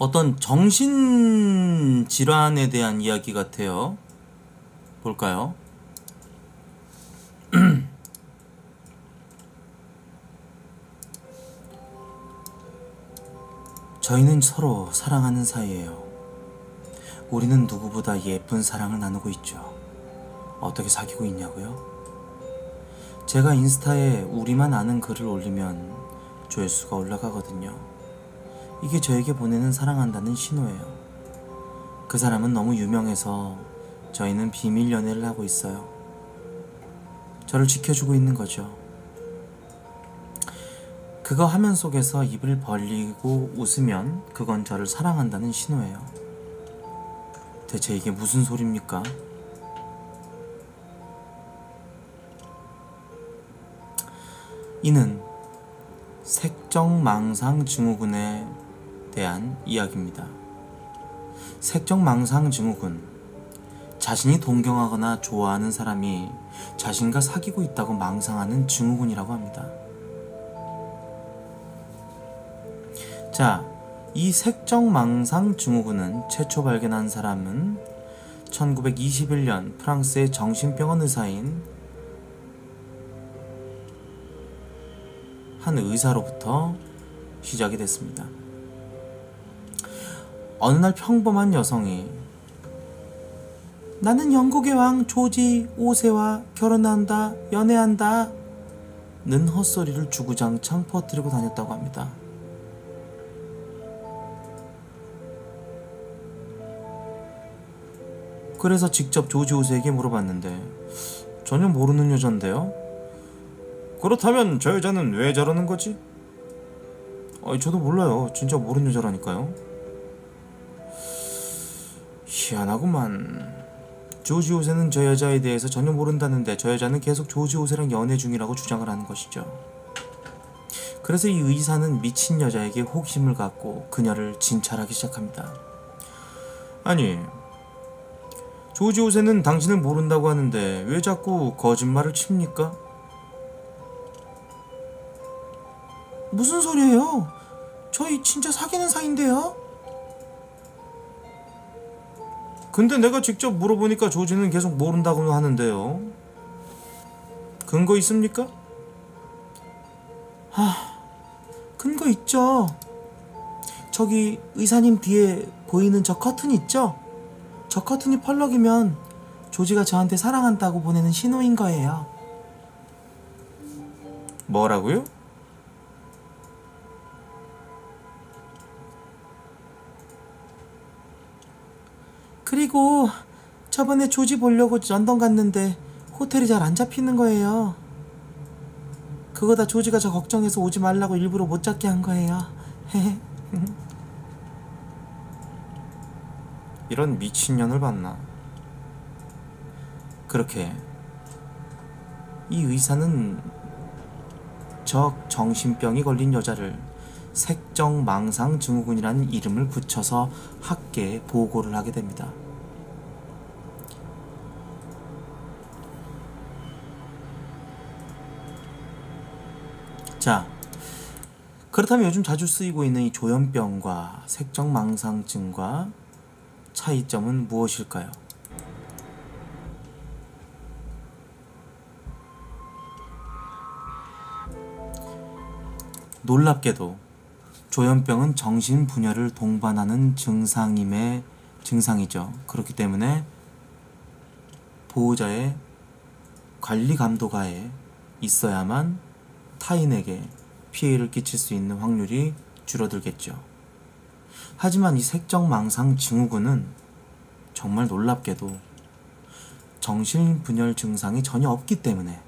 어떤 정신 질환에 대한 이야기 같아요. 볼까요? 저희는 서로 사랑하는 사이예요. 우리는 누구보다 예쁜 사랑을 나누고 있죠. 어떻게 사귀고 있냐고요? 제가 인스타에 우리만 아는 글을 올리면 조회수가 올라가거든요. 이게 저에게 보내는 사랑한다는 신호예요. 그 사람은 너무 유명해서 저희는 비밀 연애를 하고 있어요. 저를 지켜주고 있는 거죠. 그거 화면 속에서 입을 벌리고 웃으면 그건 저를 사랑한다는 신호예요. 대체 이게 무슨 소리입니까? 이는 색정망상 증후군에 대한 이야기입니다. 색정망상 증후군. 자신이 동경하거나 좋아하는 사람이 자신과 사귀고 있다고 망상하는 증후군이라고 합니다. 자, 이 색정망상 증후군은 최초 발견한 사람은 1921년 프랑스의 정신병원 의사인 한 의사로부터 시작이 됐습니다. 어느 날 평범한 여성이 나는 영국의 왕 조지 5세와 결혼한다, 연애한다 는 헛소리를 주구장창 퍼뜨리고 다녔다고 합니다. 그래서 직접 조지 5세에게 물어봤는데 전혀 모르는 여잔데요? 그렇다면 저 여자는 왜 저러는 거지? 아니 저도 몰라요. 진짜 모르는 여자라니까요. 희한하구만. 조지 오세는 저 여자에 대해서 전혀 모른다는데 저 여자는 계속 조지 오세랑 연애 중이라고 주장을 하는 것이죠. 그래서 이 의사는 미친 여자에게 호기심을 갖고 그녀를 진찰하기 시작합니다. 아니, 조지 오세는 당신을 모른다고 하는데 왜 자꾸 거짓말을 칩니까? 무슨 소리예요? 저희 진짜 사귀는 사이인데요? 근데 내가 직접 물어보니까 조지는 계속 모른다고 하는데요. 근거 있습니까? 하, 근거 있죠. 저기 의사님 뒤에 보이는 저 커튼 있죠? 저 커튼이 펄럭이면 조지가 저한테 사랑한다고 보내는 신호인 거예요. 뭐라고요? 그리고 저번에 조지 보려고 런던 갔는데 호텔이 잘 안 잡히는 거예요. 그거 다 조지가 저 걱정해서 오지 말라고 일부러 못 잡게 한 거예요. 이런 미친년을 봤나. 그렇게 이 의사는 저 정신병이 걸린 여자를 색정망상 증후군이라는 이름을 붙여서 학계에 보고를 하게 됩니다. 자, 그렇다면 요즘 자주 쓰이고 있는 이 조현병과 색정망상증과 차이점은 무엇일까요? 놀랍게도 조현병은 정신 분열을 동반하는 증상임의 증상이죠. 그렇기 때문에 보호자의 관리 감독하에 있어야만 타인에게 피해를 끼칠 수 있는 확률이 줄어들겠죠. 하지만 이 색정망상 증후군은 정말 놀랍게도 정신분열 증상이 전혀 없기 때문에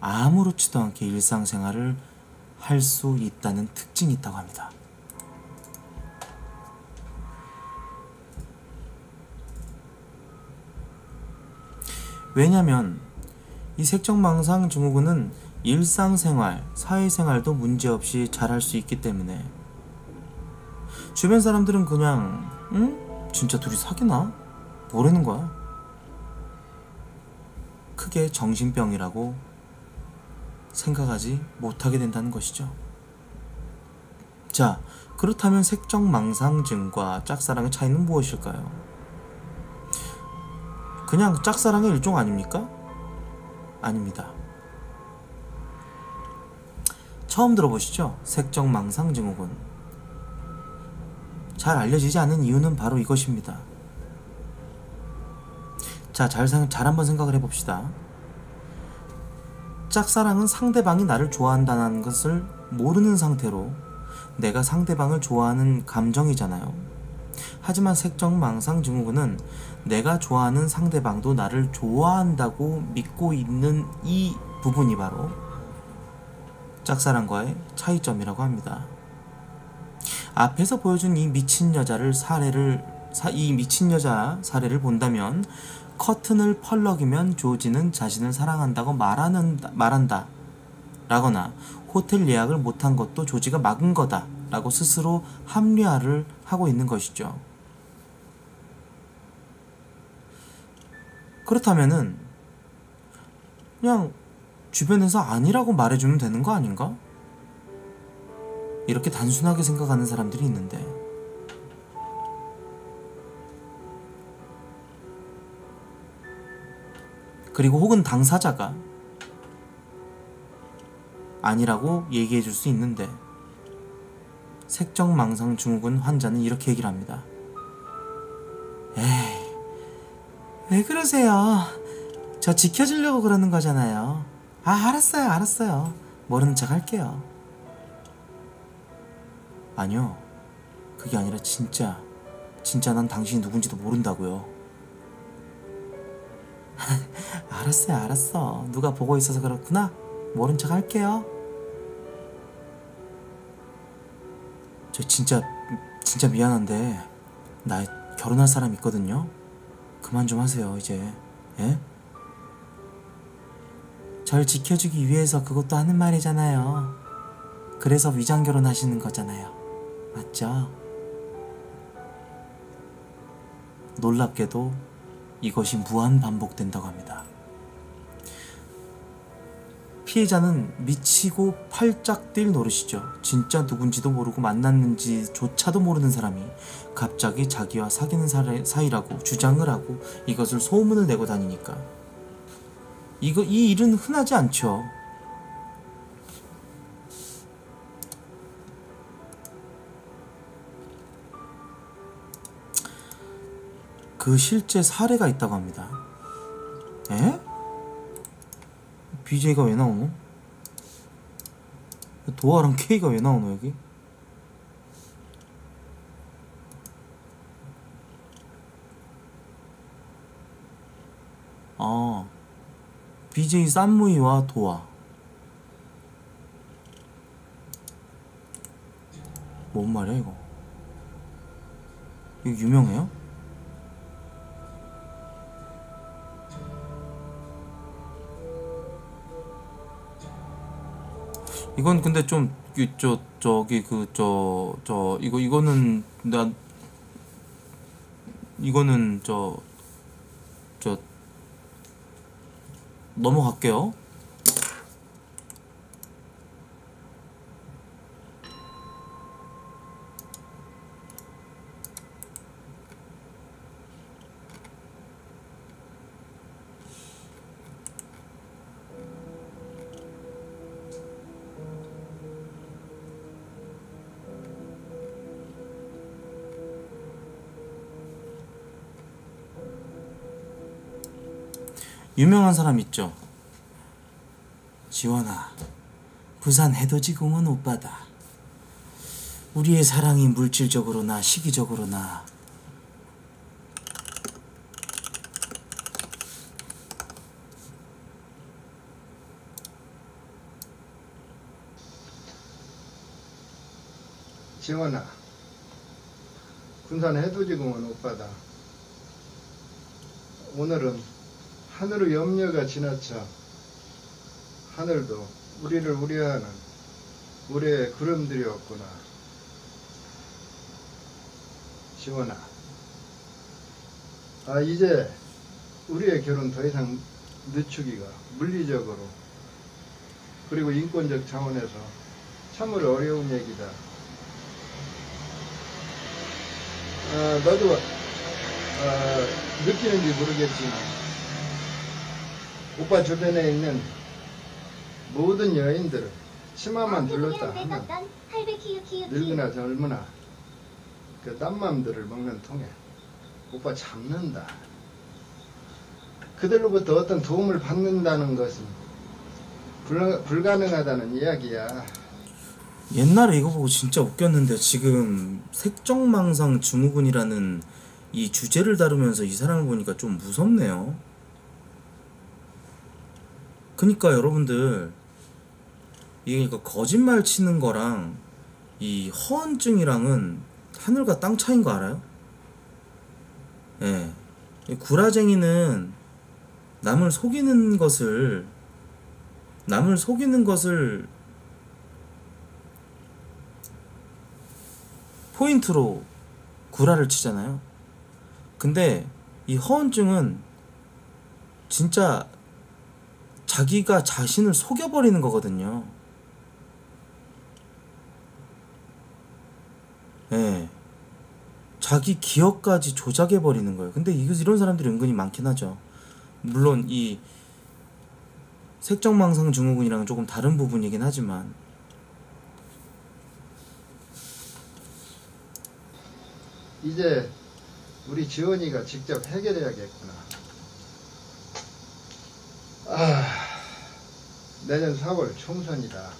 아무렇지도 않게 일상생활을 할 수 있다는 특징이 있다고 합니다. 왜냐면 이 색정망상 증후군은 일상생활, 사회생활도 문제없이 잘할 수 있기 때문에 주변 사람들은 그냥 응? 진짜 둘이 사귀나? 뭐라는 거야? 크게 정신병이라고 생각하지 못하게 된다는 것이죠. 자, 그렇다면 색정망상증과 짝사랑의 차이는 무엇일까요? 그냥 짝사랑의 일종 아닙니까? 아닙니다. 처음 들어보시죠? 색정망상 증후군. 잘 알려지지 않은 이유는 바로 이것입니다. 자, 잘, 생- 잘 한번 생각을 해봅시다. 짝사랑은 상대방이 나를 좋아한다는 것을 모르는 상태로 내가 상대방을 좋아하는 감정이잖아요. 하지만 색정망상 증후군은 내가 좋아하는 상대방도 나를 좋아한다고 믿고 있는 이 부분이 바로 짝사랑과의 차이점이라고 합니다. 앞에서 보여준 이 미친 여자를 사례를 사- 이 미친 여자 사례를 본다면 커튼을 펄럭이면 조지는 자신을 사랑한다고 말하는 말한다 라거나 호텔 예약을 못한 것도 조지가 막은 거다 라고 스스로 합리화를 하고 있는 것이죠. 그렇다면은 그냥 주변에서 아니라고 말해주면 되는 거 아닌가? 이렇게 단순하게 생각하는 사람들이 있는데 그리고 혹은 당사자가 아니라고 얘기해 줄 수 있는데 색정망상 증후군 환자는 이렇게 얘기를 합니다. 에이, 왜 그러세요? 저 지켜주려고 그러는 거잖아요. 아, 알았어요, 알았어요. 모르는 척 할게요. 아니요. 그게 아니라 진짜, 진짜 난 당신이 누군지도 모른다고요. 알았어요, 알았어. 누가 보고 있어서 그렇구나. 모른 척 할게요. 저 진짜, 진짜 미안한데, 나 결혼할 사람 있거든요. 그만 좀 하세요, 이제. 예? 절 지켜주기 위해서 그것도 하는 말이잖아요. 그래서 위장 결혼하시는 거잖아요. 맞죠? 놀랍게도 이것이 무한 반복된다고 합니다. 피해자는 미치고 팔짝 뛸 노릇이죠. 진짜 누군지도 모르고 만났는지조차도 모르는 사람이 갑자기 자기와 사귀는 사이라고 주장을 하고 이것을 소문을 내고 다니니까 이거 이 일은 흔하지 않죠. 그 실제 사례가 있다고 합니다. 에? BJ가 왜 나오노? 도아랑 K가 왜 나오노 여기? 아 BJ 쌈무이와 도아 뭔 말이야 이거 이거 유명해요? 이건 근데 좀저 저기 그 저 저 이거 이거는 나 이거는 저 저 넘어갈게요. 유명한 사람 있죠. 지원아, 부산 해돋이공원 오빠다. 우리의 사랑이 물질적으로나 시기적으로나 지원아 군산 해돋이공원 오빠다 오늘은 하늘의 염려가 지나쳐 하늘도 우리를 우려하는 우리의 구름들이었구나. 지원아 아 이제 우리의 결혼 더 이상 늦추기가 물리적으로 그리고 인권적 차원에서 참으로 어려운 얘기다. 어, 너도 어, 느끼는지 모르겠지만 오빠 주변에 있는 모든 여인들을 치마만 둘렀다 하면 늙으나 젊으나 그 딴맘들을 먹는 통에 오빠 잡는다. 그들로부터 어떤 도움을 받는다는 것은 불, 불가능하다는 이야기야. 옛날에 이거 보고 진짜 웃겼는데 지금 색정망상 증후군이라는 이 주제를 다루면서 이 사람을 보니까 좀 무섭네요. 그니까 여러분들 이게 그러니까 거짓말 치는 거랑 이 허언증이랑은 하늘과 땅 차이인 거 알아요? 예. 이 구라쟁이는 남을 속이는 것을 남을 속이는 것을 포인트로 구라를 치잖아요. 근데 이 허언증은 진짜 자기가 자신을 속여버리는 거거든요. 예. 자기 기억까지 조작해버리는 거예요. 근데 이- 이런 사람들이 은근히 많긴 하죠. 물론 이 색정망상 증후군이랑은 조금 다른 부분이긴 하지만 이제 우리 지원이가 직접 해결해야겠구나. 아, 내년 4월 총선이다.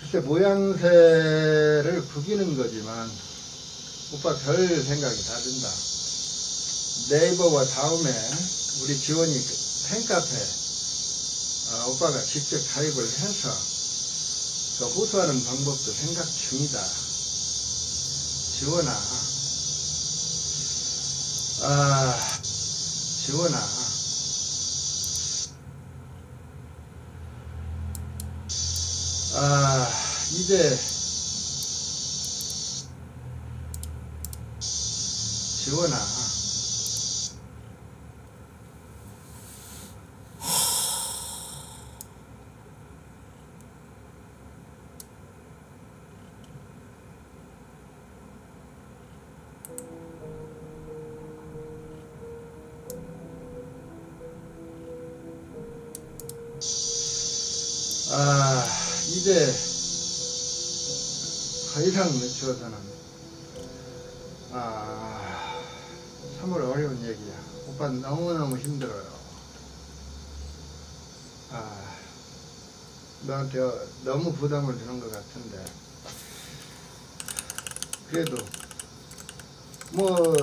글쎄 모양새를 구기는 거지만 오빠 별 생각이 다 든다. 네이버와 다음에 우리 지원이 팬카페 아, 오빠가 직접 가입을 해서 그 호소하는 방법도 생각 중이다. 지원아. 아, 지원아. 아, 이제 지원아. 아, 이제 더 이상 늦춰서는 아, 참으로 어려운 얘기야. 오빠 너무너무 힘들어요. 아, 너한테 어- 너무 부담을 주는 것 같은데. 그래도 뭐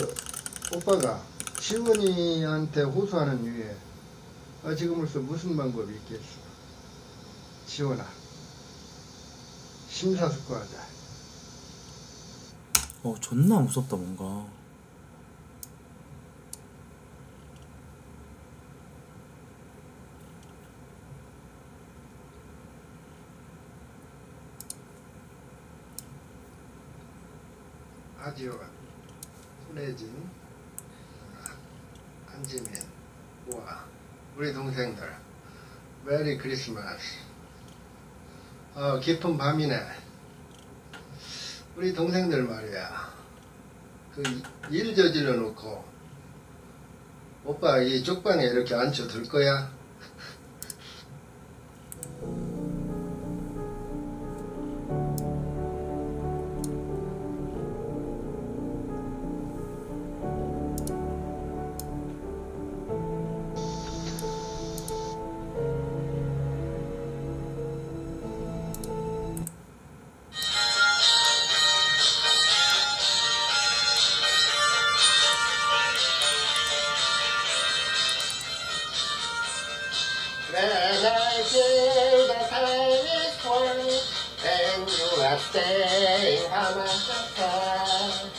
오빠가 시원이한테 호소하는 이유에 아, 지금으로서 무슨 방법이 있겠어? 지원아 심사숙고하자. 어 존나 무섭다 뭔가. 아지오가 손혜진 안지민 우와 우리 동생들 메리 크리스마스 어 깊은 밤이네. 우리 동생들 말이야. 그 일 저질러 놓고 오빠 이 쪽방에 이렇게 앉혀 둘 거야 Stay how much I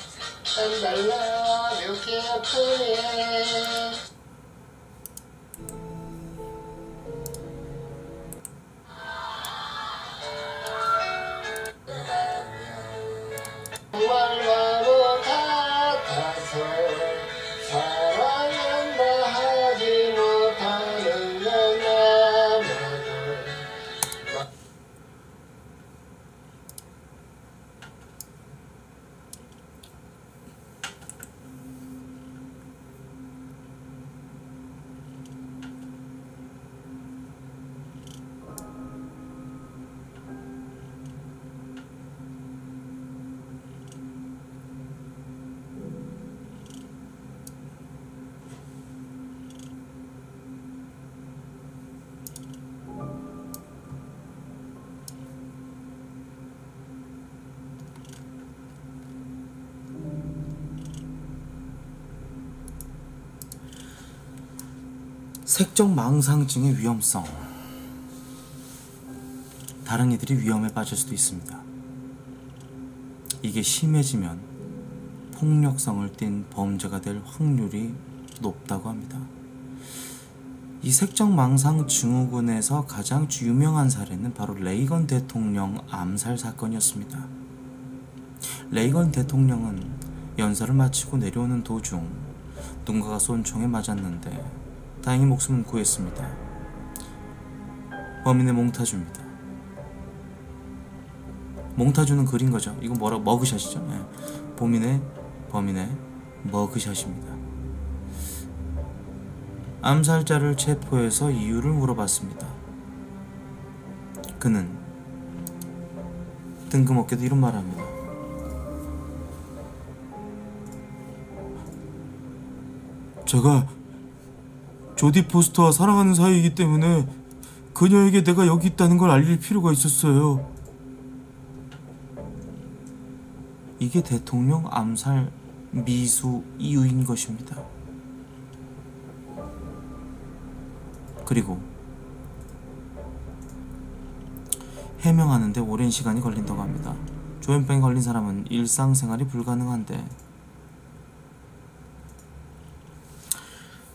and the love you give to me. 색적 망상증의 위험성. 다른 이들이 위험에 빠질 수도 있습니다. 이게 심해지면 폭력성을 띤 범죄가 될 확률이 높다고 합니다. 이 색적 망상 증후군에서 가장 유명한 사례는 바로 레이건 대통령 암살 사건이었습니다. 레이건 대통령은 연설을 마치고 내려오는 도중 누군가가 쏜 총에 맞았는데 다행히 목숨은 구했습니다. 범인의 몽타주입니다. 몽타주는 그린 거죠. 이거 뭐라 머그샷이죠. 예. 범인의 범인의 머그샷입니다. 암살자를 체포해서 이유를 물어봤습니다. 그는 뜬금없게도 이런 말을 합니다. 제가 조디 포스터와 사랑하는 사이이기 때문에 그녀에게 내가 여기 있다는 걸 알릴 필요가 있었어요. 이게 대통령 암살 미수 이유인 것입니다. 그리고 해명하는데 오랜 시간이 걸린다고 합니다. 조현병에 걸린 사람은 일상생활이 불가능한데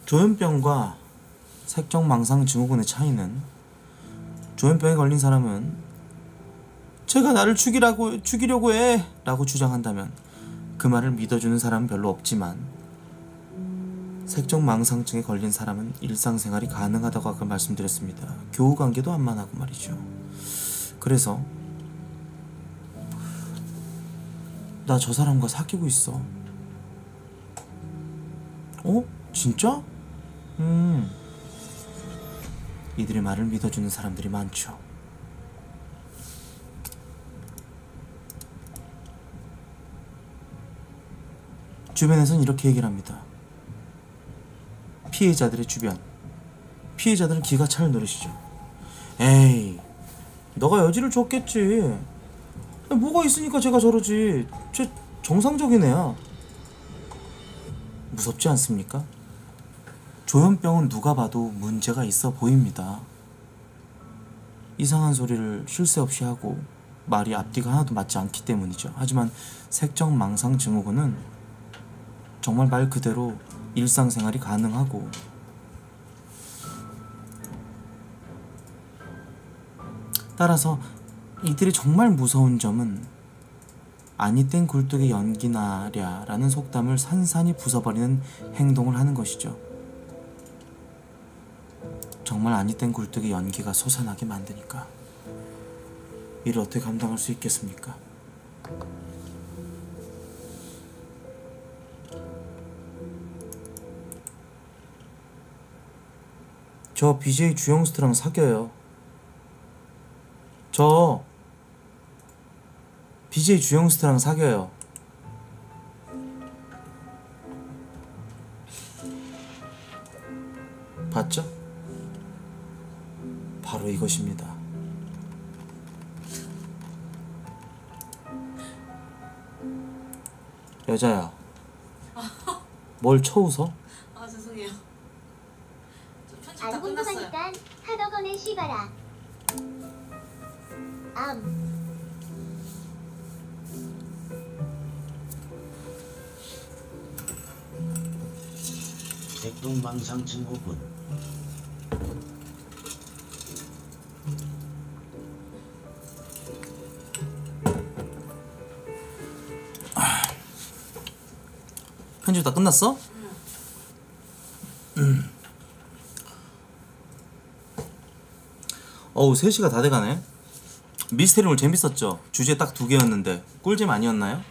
조현병과 색정망상 증후군의 차이는 조현병에 걸린 사람은 제가 나를 죽이라고 죽이려고 해라고 주장한다면 그 말을 믿어주는 사람은 별로 없지만 색정망상증에 걸린 사람은 일상생활이 가능하다고 아까 말씀드렸습니다. 교우 관계도 안 만하고 말이죠. 그래서 나 저 사람과 사귀고 있어. 어? 진짜? 음. 이들의 말을 믿어주는 사람들이 많죠. 주변에선 이렇게 얘기를 합니다. 피해자들의 주변. 피해자들은 기가 차를 누르시죠. 에이, 너가 여지를 줬겠지. 뭐가 있으니까 제가 저러지. 쟤 정상적인 애야. 무섭지 않습니까? 조현병은 누가 봐도 문제가 있어 보입니다. 이상한 소리를 쉴 새 없이 하고 말이 앞뒤가 하나도 맞지 않기 때문이죠. 하지만 색정 망상 증후군은 정말 말 그대로 일상생활이 가능하고 따라서 이들이 정말 무서운 점은 아니 땐 굴뚝에 연기 나랴라는 속담을 산산이 부숴버리는 행동을 하는 것이죠. 정말 아니 땐 굴뚝에 연기가 솟아나게 만드니까 이를 어떻게 감당할 수 있겠습니까? 저 BJ 주영스트랑 사겨요. 저 BJ 주영스트랑 사겨요. 여자야. 뭘 쳐웃어? 아 죄송해요. 저 편집 다 안 끝났어요. 궁금하니까 하더건을 씹어라. 암. 백동망상 증후군 편집 다 끝났어? 음. 어우 3시가 다 돼가네 미스테리 오늘 재밌었죠? 주제 딱 두 개였는데 꿀잼 아니었나요?